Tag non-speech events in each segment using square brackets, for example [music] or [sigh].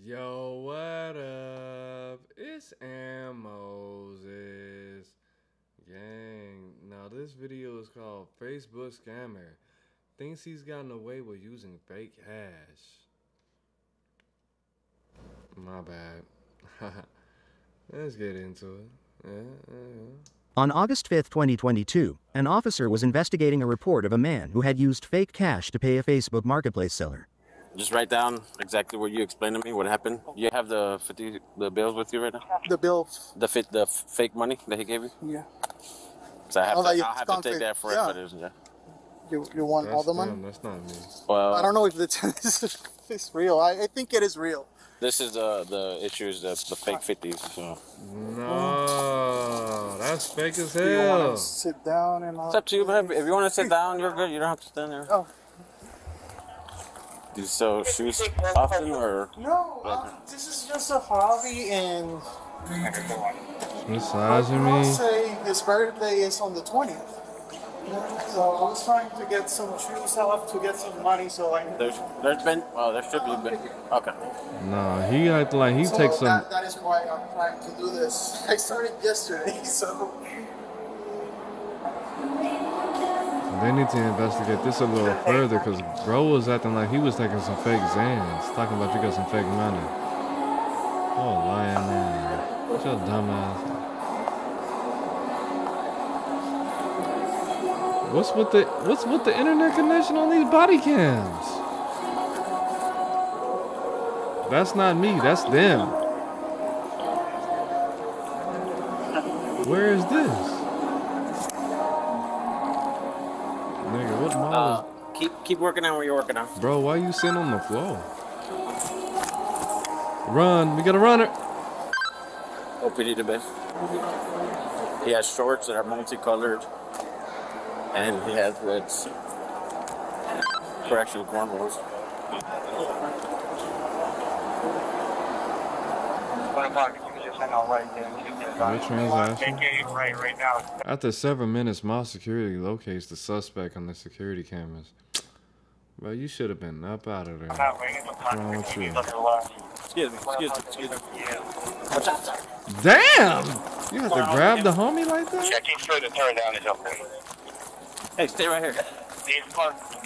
Yo, what up? It's Aaron Moses. Gang. Now, this video is called Facebook Scammer. Thinks he's gotten away with using fake hash. My bad. [laughs] Let's get into it. Yeah, yeah. On August 5, 2022, an officer was investigating a report of a man who had used fake cash to pay a Facebook marketplace seller. Just write down exactly what you explained to me. What happened? You have the 50, the bills with you right now. The bills. The fit, the f- fake money that he gave you. yeah. So I have Oh, to, you I'll have to take that for yeah. evidence. Yeah. You, you want all the money? them, That's not me. Well, I don't know if it's, [laughs] this is it's real. I, I think it is real. this is uh, the the issues the the fake fifties. So No, that's fake as Do you want to sit down and all? it's up to you. But if you want to sit [laughs] down, you're good. You don't have to stand there. Oh. Do you sell shoes often or? No, uh, this is just a hobby, and Massaging me. I me. say his birthday is on the 20th. So I was trying to get some shoes off to get some money so I. There's there's been well there should be been okay. No, he act like he so takes some. that, that is why I'm trying to do this. [laughs] I started yesterday, [laughs] so They need to investigate this a little further because bro was acting like he was taking some fake Xans, talking about you got some fake money. Oh, lying man. What's your dumb ass? What's with the what's with the internet connection on these body cams? That's not me, that's them. Where is this? Keep keep working on what you're working on. Bro, why you sitting on the floor? Run, we gotta run it. OPD the best. He has shorts that are multicolored, and he has reds. Correction cornrows. Good transaction. Right, right now. After several minutes, mall security locates the suspect on the security cameras. Bro, you should have been up out of there. Not waiting for What's wrong with you? Excuse me, excuse me, excuse me. Yeah. Watch sir. Damn! You have to grab the homie like that? Checking for the turn down is open. Hey, stay right here.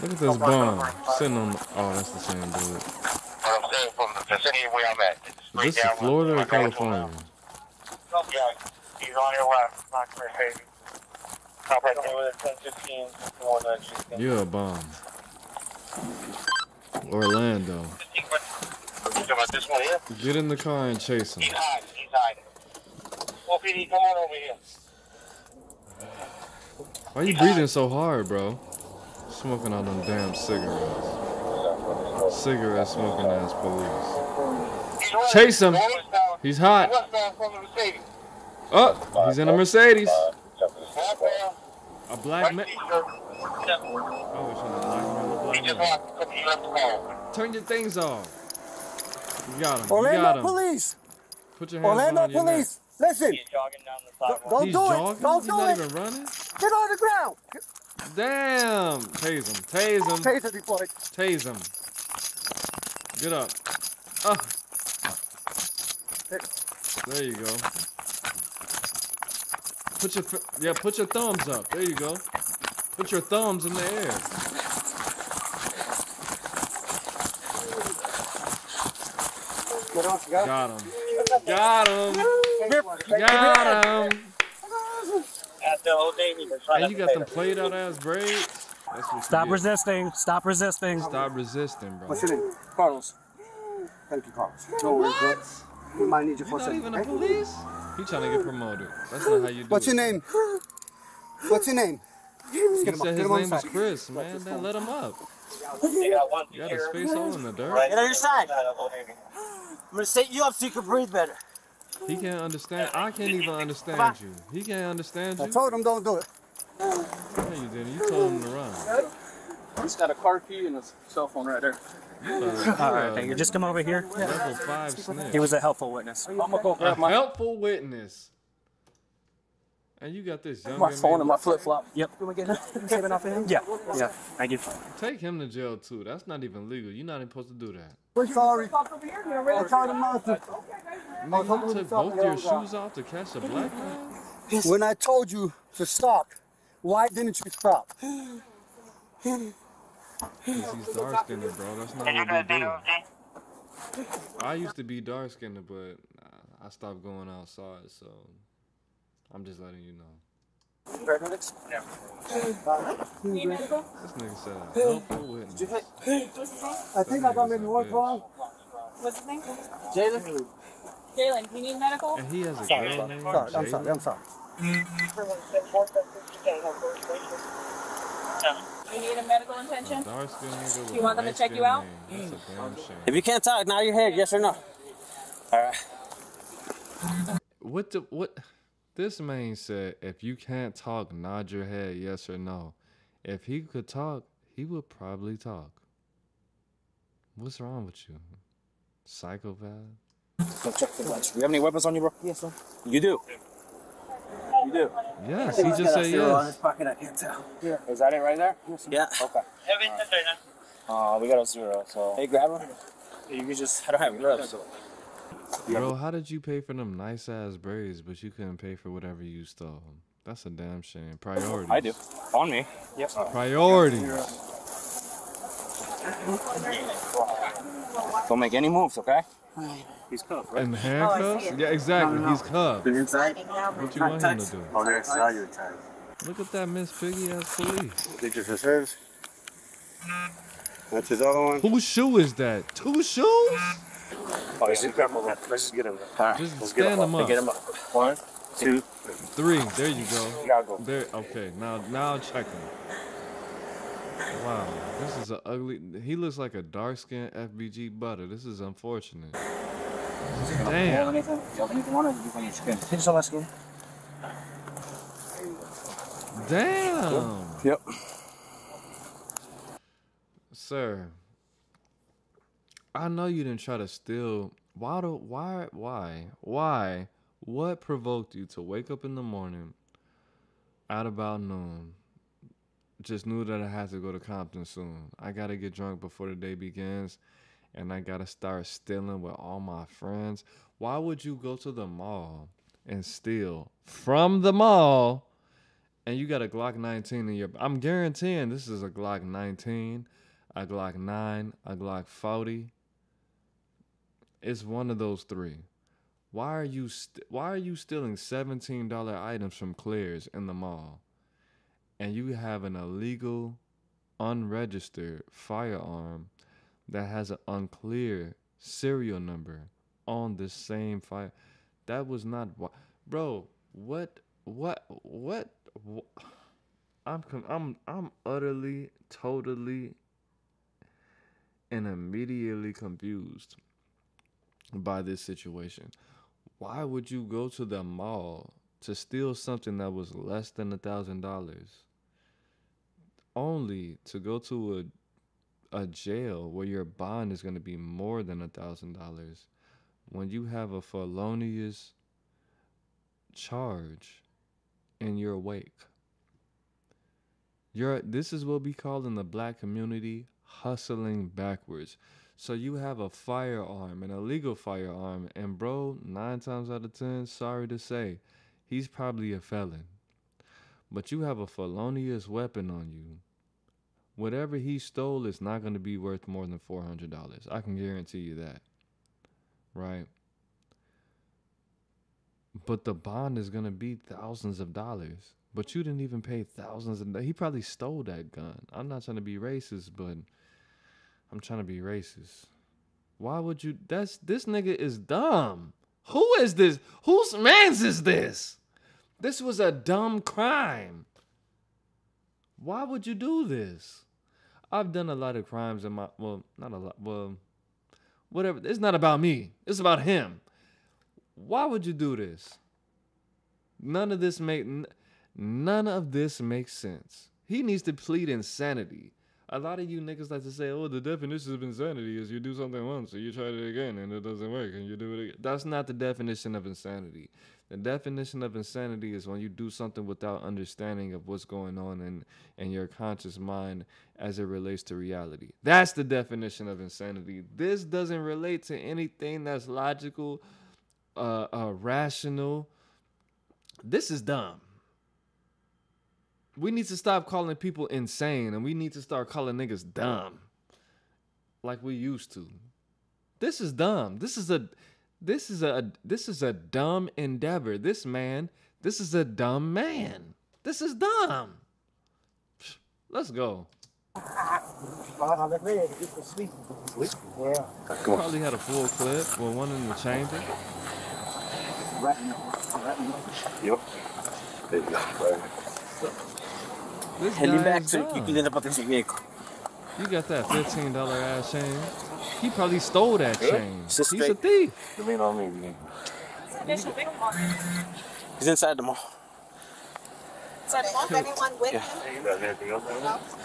Look at this bum sitting on. The, oh, that's the same dude. what I'm saying from the vicinity where I'm at. It's straight This is Florida or I'm going to California? Yeah, he's on your left, not baby. Top right there with a 10 15, more than 16. You're a bomb. Orlando. You talking about this one here? Get in the car and chase him. He's hiding, he's hiding. OPD, come on over here. Why are you breathing so hard, bro? Smoking on them damn cigarettes. Cigarette smoking ass police. Chase him. Going westbound- He's hot. Westbound the Mercedes. Oh, he's in a Mercedes. A black white man. Oh, it's a black man. a black man. walked, because he left the car open. Turn your things off. You got him. You got Orlando him. Police! Put your hands Orlando on your Police! Listen! He's jogging down the Don't, sidewalk. don't He's do jogging. it! Don't He's do not it! even running. Get on the ground! Damn. Tase him. Tase him. Taser deployed. Tase him. Get up. Ah. There you go. Put your f- yeah. Put your thumbs up. There you go. Put your thumbs in the air. Get on, get. Got him. Got him. Got him. At the old Navy, they're trying And you got them played out ass braids. That's what Stop resisting. Stop resisting. Stop resisting, bro. What's your name? Carlos. Thank you, Carlos. No worries, bro. We might need you You for a not second. even a police? He trying to get promoted. That's not how you do What's it. your name? What's your name? He Get him up, said get his him on name the was. Chris, man. Then let him up. They got one You got his face all in the dirt. right Get on your side. outside of Old Navy. I'm gonna set you up so you can breathe better. He can't understand. I can't even understand you. He can't understand you. I told him don't do it. No, you didn't. You told him to run. He's got a car key and a cell phone right there. Uh, you a- you right, thank you. Just come over here. Level five snitch. He was a helpful witness. I'm gonna go a grab my. helpful witness. And you got this young My phone and my flip flop. Yep. You want to get seven off of him? Yeah. Yeah. Thank you. Take him to jail too. That's not even legal. You're not even supposed to do that. We're sorry. I told him not to. Nigga, you took both your shoes off to catch a black man? When I told you to stop, why didn't you stop? Because he's dark skinned, bro. That's not And what gonna we do do. I used to be dark skinned, but I stopped going outside, so I'm just letting you know. Paramedics? This nigga said, helpful witness. I think I got maybe one wrong. What's his name? Jalen? Jalen, do you need medical? And he has a girl named Sorry, I'm sorry, I'm sorry. You need a medical attention? Dark skinned nigga with You want them to check you out? name. That's a damn shame. If you can't talk, nod your head, yes or no. All right. What the what? This man said, if you can't talk, nod your head yes or no. If he could talk, he would probably talk. What's wrong with you, psychopath? Go check the lunch. Do you have any weapons on you, bro? Yes, sir. You do. You do. Yes, he just said yes. pocket, I can't tell. Yeah. Is that it right there? Yeah. Okay. Uh, we got a zero, so. Hey, grab one. You can just. I don't have gloves. So. Bro, how did you pay for them nice ass braids, but you couldn't pay for whatever you stole? That's a damn shame. Priorities. I do. On me. Yep. Priorities. Don't make any moves, okay? He's cuffed, right? And handcuffs? Yeah, exactly. He's cuffed. inside? What you want him to do? Oh, there's how you inside. Look at that Miss Piggy ass police. Pictures of hers. That's his other one. Whose shoe is that? Two shoes? Oh, he's in careful. Let's just get him. Just stand them up. Get him up. One. Two. Three. There you go. Gotta go. There. Okay. Now, now check him. Wow, this is an ugly. He looks like a dark skinned FBG Butta. This is unfortunate. Damn. anything? Do you have anything on it? You want your some skin. Damn. Yep. Sir, I know you didn't try to steal. Why do why why why what provoked you to wake up in the morning at about noon? Just knew that I had to go to Compton soon. I gotta get drunk before the day begins, and I gotta start stealing with all my friends. Why would you go to the mall and steal from the mall? And you got a Glock 19 in your. I'm guaranteeing this is a Glock 19 a Glock 9, a Glock 40. It's one of those three. Why are you st- why are you stealing $17 items from Claire's in the mall? And you have an illegal unregistered firearm that has an unclear serial number on the same fire. That was not. Bro, what what what, what? I'm I'm I'm utterly totally and immediately confused by this situation. Why would you go to the mall to steal something that was less than a thousand dollars, only to go to a a jail where your bond is going to be more than a thousand dollars, when you have a felonious charge in your wake? You're this is what we call in the black community hustling backwards. So you have a firearm, an illegal firearm, and bro, nine times out of ten, sorry to say, he's probably a felon. But you have a felonious weapon on you. Whatever he stole is not going to be worth more than four hundred dollars. I can guarantee you that. Right? But the bond is going to be thousands of dollars. But you didn't even pay thousands of He probably stole that gun. I'm not trying to be racist, but I'm trying to be racist. Why would you that's this nigga is dumb. Who is this? Whose man's is this? This was a dumb crime. Why would you do this? I've done a lot of crimes in my well, not a lot. Well, whatever. It's not about me. It's about him. Why would you do this? None of this make None of this makes sense. He needs to plead insanity. A lot of you niggas like to say, "Oh, the definition of insanity is you do something once, and you try it again, and it doesn't work, and you do it again." That's not the definition of insanity. The definition of insanity is when you do something without understanding of what's going on in in your conscious mind as it relates to reality. That's the definition of insanity. This doesn't relate to anything that's logical, uh, uh rational. This is dumb we need to stop calling people insane and we need to start calling niggas dumb. Like we used to. This is dumb. This is a this is a this is a dumb endeavor. This man this is a dumb man. This is dumb. Let's go. Probably had a full clip with one in the chamber. Yep. This Heading guy back is so dumb. you can end up with this vehicle. You got that fifteen dollar ass chain. He probably stole that chain. It's a He's a thief. You lean on me, man. Additional big one. He's inside the mall. Is that one? Anyone with Yeah. him?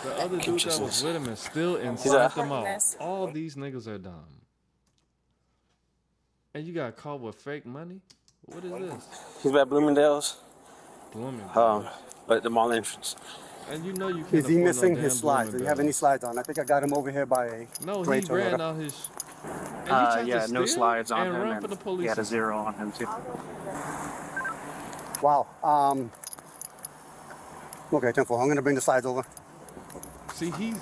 The other dude that was with him is still inside the mall. All these niggas are dumb. And you got caught with fake money? What is this? He's by Bloomingdale's, Blooming. um, at the mall entrance. And you know you can't Is he afford no missing his slides? Do you have any slides on? I think I got him over here by a No, he crate ran whatever. out his. sh- And you Uh, yeah, no slides on and him, run the and he had a zero on him too. Wow. Um. Okay, 10 I'm gonna bring the slides over. See, he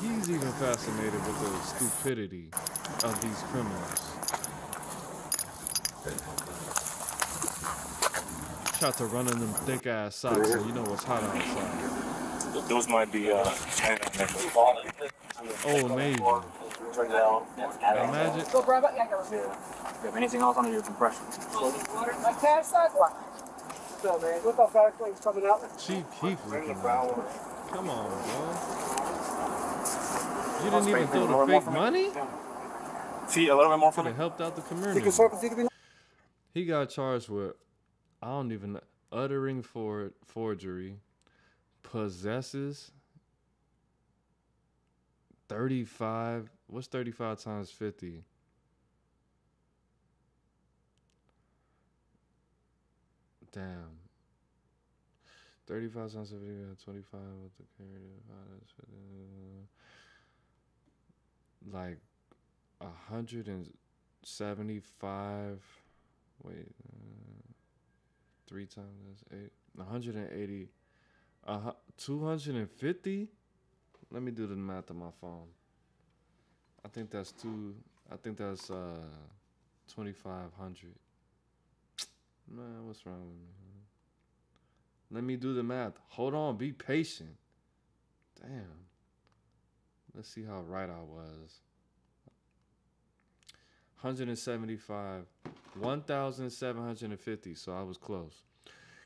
he's even fascinated with the stupidity of these criminals. Tried to run in them thick ass socks, and you know what's hot outside. Those might be uh, Oh, maybe. Imagine. Go grab it. Yeah, go. Do you have anything else under your compression? My cash sidewalk. What's up, man? What's up, guys? Things coming out. Chief Keef looking at. Come on, bro. You didn't even throw the fake money? See, a little bit more Could have helped out the community. Secret Circle, Secret He got charged with, I don't even know, uttering for forgery, possesses 35. What's 35 times 50? Damn. 35 times 50, uh, 25 with the carry like a hundred and seventy-five. Wait, uh, three times that's eight. One hundred and eighty. Uh, and fifty. Let me do the math on my phone. I think that's two. I think that's uh twenty-five hundred. Man, what's wrong with me? Let me do the math. Hold on. Be patient. Damn. Let's see how right I was. 175, 1,750. So I was close.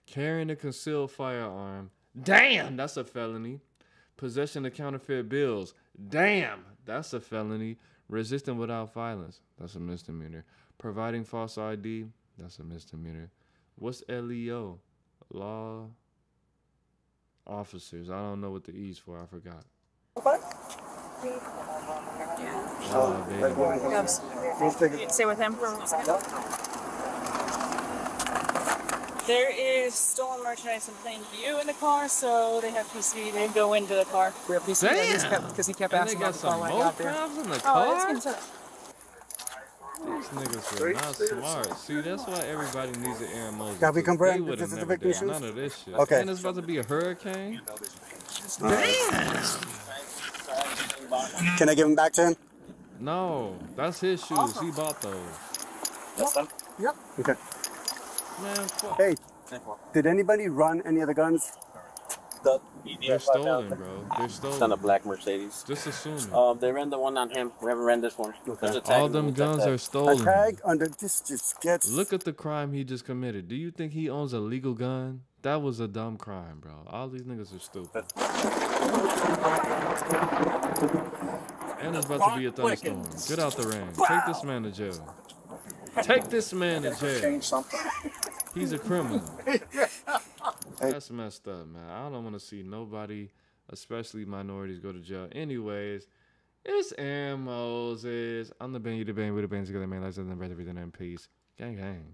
Carrying a concealed firearm. Damn, that's a felony. Possession of counterfeit bills. Damn, that's a felony. Resisting without violence. That's a misdemeanor. Providing false ID. That's a misdemeanor. What's LEO? Law officers. I don't know what the E's for. I forgot. Law evading. Stay with him for a second. There is stolen merchandise in plain view in the car, so they have PC. They go into the car. We have PC because he kept, because he kept And asking they about the car when I got there. crabs in the Oh, it's car? into These niggas are not smart. See, that's why everybody needs an Aaron Moses. Gotta be confirmed They that would this have is the never victim done shoes? none of this shit. Okay. And it's about to be a hurricane. Can I give him back to him? No, that's his shoes. He bought those. Yep. Okay. Man. Hey, did anybody run any of the guns? They're stolen, bro. They're stolen. It's on a black Mercedes. Just assume it. Um, they ran the one on him. We haven't ran this one. There's a tag All them guns tag. are A stolen. tag under this just gets. Look at the crime he just committed. Do you think he owns a legal gun? That was a dumb crime, bro. All these niggas are stupid. And it's about to be a thunderstorm. Get out the rain. Take this man to jail. Take this man to jail. He's a criminal. [laughs] That's messed up, man. I don't want to see nobody especially minorities, go to jail. Anyways, it's Aaron Moses. I'm the band, you the band, we the band together, man. Let's live the breath, everything in peace. Gang, gang.